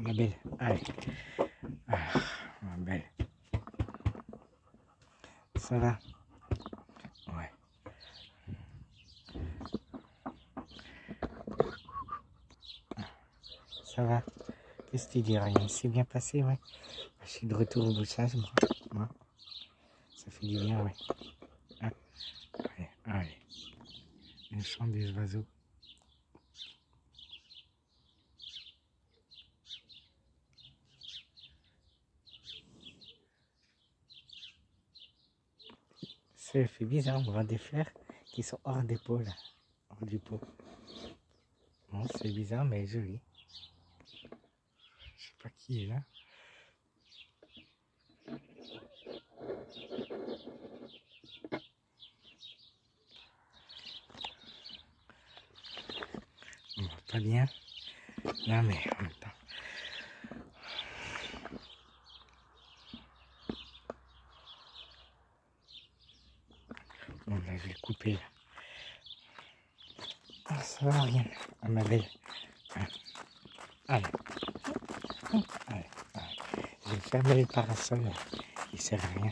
ma belle. Allez. Ah, ma belle. Ça va Ouais. Ça va? Qu'est-ce que tu dis rien C'est bien passé, ouais. Je suis de retour au bouchage, moi. moi. Ça fait du bien, ouais. Ah. Allez, allez. Le chant des oiseaux. Ça fait bizarre, on voit des fleurs qui sont hors des pots hors du pot. Bon, c'est bizarre mais joli. Je sais pas qui est là. On pas bien. Là mais en même temps. Le couper. là. Ah, ça va, rien. Ah, ma belle. Allez. Allez, allez. Je vais fermer le parasol. Il sert à rien.